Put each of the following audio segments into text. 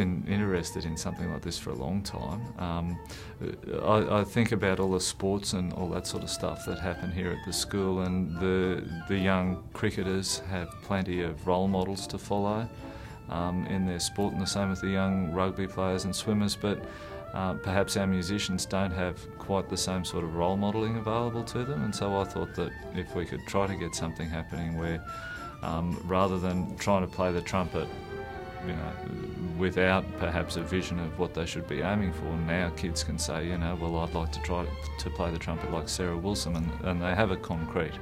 interested in something like this for a long time. Um, I, I, think about all the sports and all that sort of stuff that happen here at the school, and the the young cricketers have plenty of role models to follow um, in their sport, and the same with the young rugby players and swimmers. But uh, perhaps our musicians don't have quite the same sort of role modelling available to them, and so I thought that if we could try to get something happening where, um, rather than trying to play the trumpet, you know, without perhaps a vision of what they should be aiming for, now kids can say, you know, well, I'd like to try to play the trumpet like Sarah Wilson, and, and they have a concrete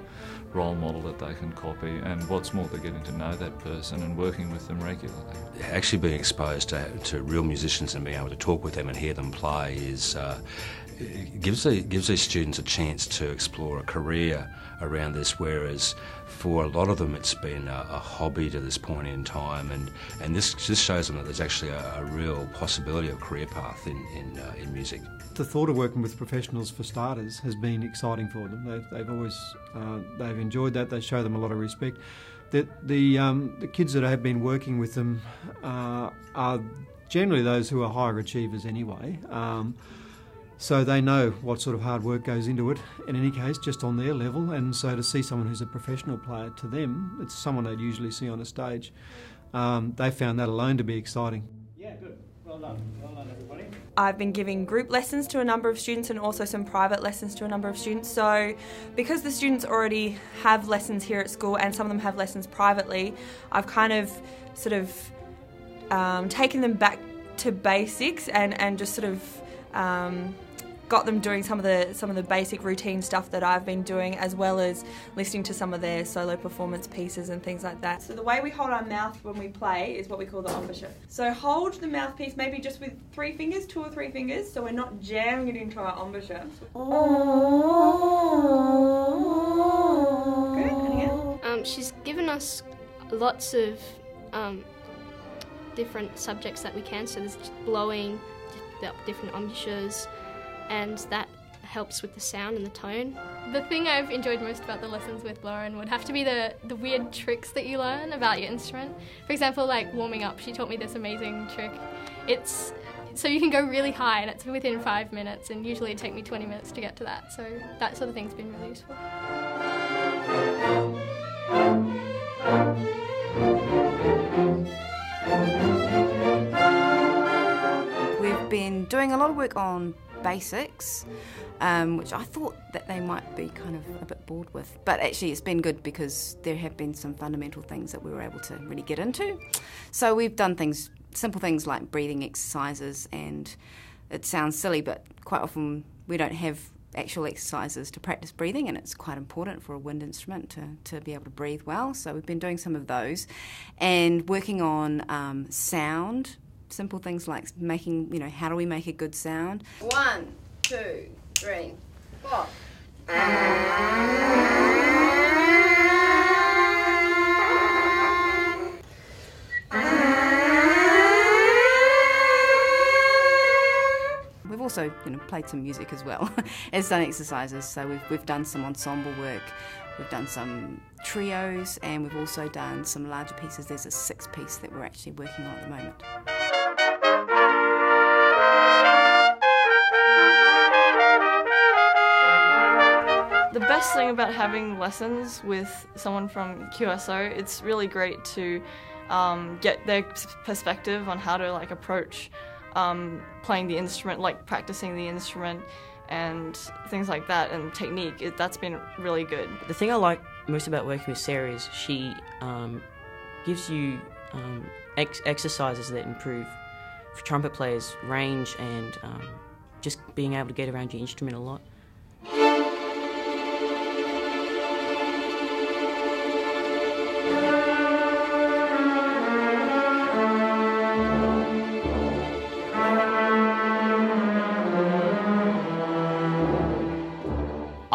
role model that they can copy, and what's more, they're getting to know that person and working with them regularly. Actually, being exposed to, to real musicians and being able to talk with them and hear them play is uh, gives the, gives these students a chance to explore a career around this, whereas for a lot of them it's been a, a hobby to this point in time, and, and this just shows them that there's actually a, a real possibility of career path in, in, uh, in music. The thought of working with professionals for starters has been exciting for them. They've, they've always uh, they've enjoyed that. They show them a lot of respect. The the, um, the kids that have been working with them uh, are generally those who are higher achievers anyway. Um, so they know what sort of hard work goes into it, in any case, just on their level. And so to see someone who's a professional player, to them, it's someone they'd usually see on a stage. Um, they found that alone to be exciting. Yeah, good. Well done. Well done, everybody. I've been giving group lessons to a number of students and also some private lessons to a number of students. So, because the students already have lessons here at school and some of them have lessons privately, I've kind of sort of um, taken them back to basics and, and just sort of um, got them doing some of the some of the basic routine stuff that I've been doing, as well as listening to some of their solo performance pieces and things like that. So the way we hold our mouth when we play is what we call the embouchure. So hold the mouthpiece maybe just with three fingers, two or three fingers, so we're not jamming it into our embouchure. Good. And again. Um, she's given us lots of um, different subjects that we can. So there's blowing, different embouchures and that helps with the sound and the tone. The thing I've enjoyed most about the lessons with Lauren would have to be the, the weird tricks that you learn about your instrument. For example, like warming up, she taught me this amazing trick. It's so you can go really high and it's within five minutes and usually it take me 20 minutes to get to that. So that sort of thing's been really useful. Doing a lot of work on basics, um, which I thought that they might be kind of a bit bored with. But actually, it's been good because there have been some fundamental things that we were able to really get into. So we've done things, simple things like breathing exercises, and it sounds silly, but quite often we don't have actual exercises to practice breathing, and it's quite important for a wind instrument to, to be able to breathe well. So we've been doing some of those and working on um, sound simple things like making, you know, how do we make a good sound? One, two, three, four. We've also you know, played some music as well as done exercises. So we've, we've done some ensemble work, we've done some trios, and we've also done some larger pieces. There's a six piece that we're actually working on at the moment. The best thing about having lessons with someone from QSO, it's really great to um, get their perspective on how to like approach um, playing the instrument, like practicing the instrument and things like that, and technique. It, that's been really good. The thing I like most about working with Sarah is she um, gives you um, ex exercises that improve for trumpet players range and um, just being able to get around your instrument a lot.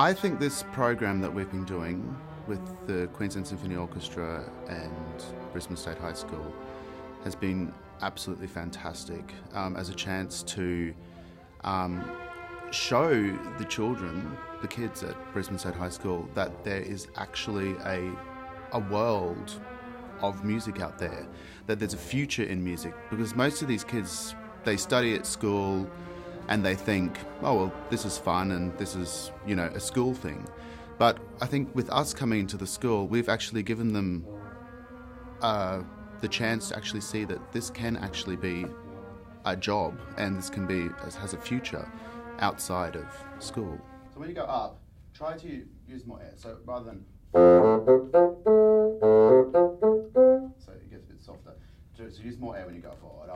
I think this program that we've been doing with the Queensland Symphony Orchestra and Brisbane State High School has been absolutely fantastic um, as a chance to um, show the children, the kids at Brisbane State High School, that there is actually a, a world of music out there, that there's a future in music, because most of these kids they study at school and they think, oh, well, this is fun and this is, you know, a school thing. But I think with us coming into the school, we've actually given them uh, the chance to actually see that this can actually be a job and this can be has a future outside of school. So when you go up, try to use more air. So rather than So use more air when you go forward.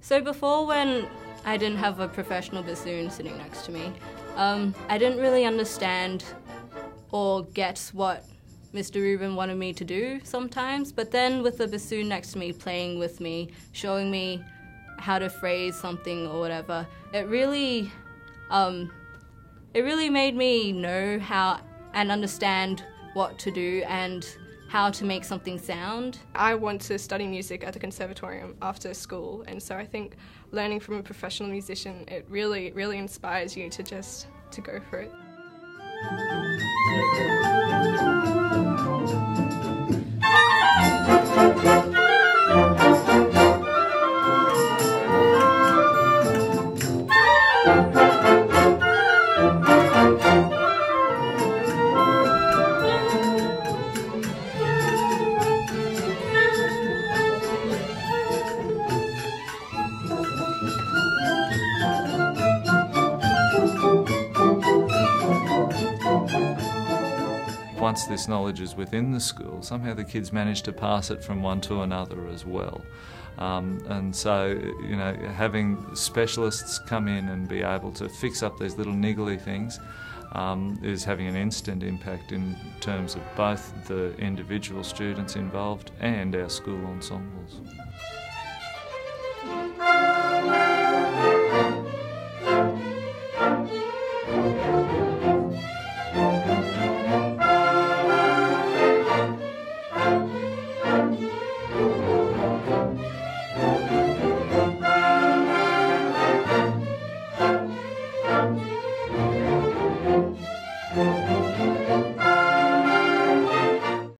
So before when I didn't have a professional bassoon sitting next to me, um, I didn't really understand or get what Mr. Rubin wanted me to do sometimes. But then with the bassoon next to me, playing with me, showing me how to phrase something or whatever, it really, um, it really made me know how and understand what to do and how to make something sound. I want to study music at the conservatorium after school, and so I think learning from a professional musician it really really inspires you to just to go for it. Once this knowledge is within the school, somehow the kids manage to pass it from one to another as well. Um, and so, you know, having specialists come in and be able to fix up these little niggly things um, is having an instant impact in terms of both the individual students involved and our school ensembles.